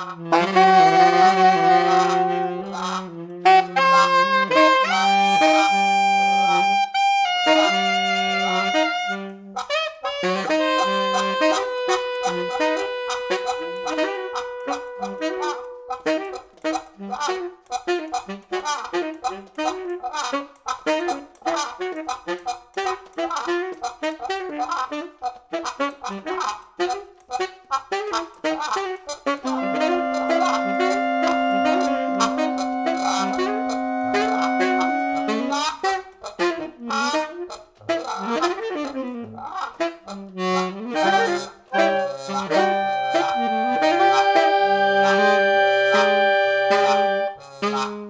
Ah! Bye.